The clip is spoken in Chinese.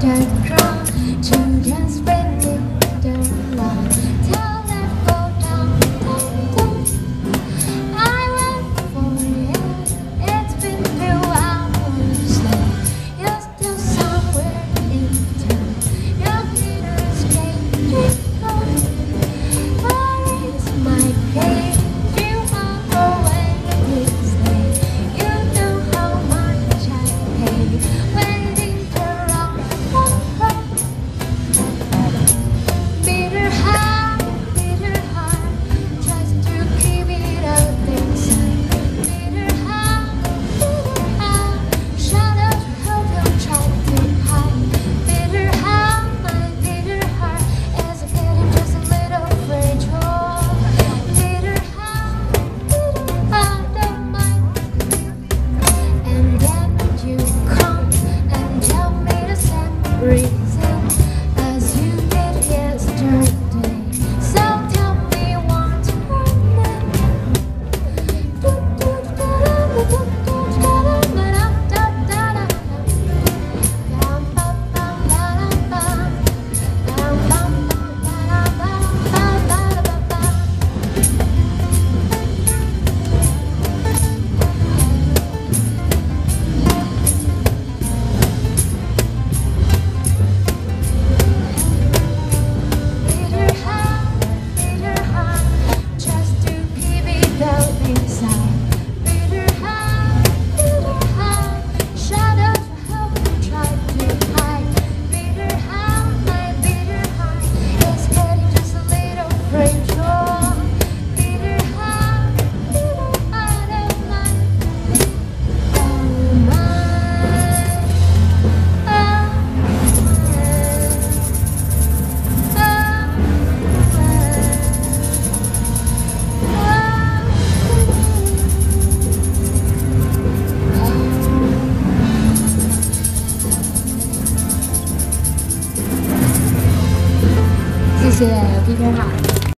这一回。three. inside. 谢谢，今天好。